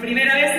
primera vez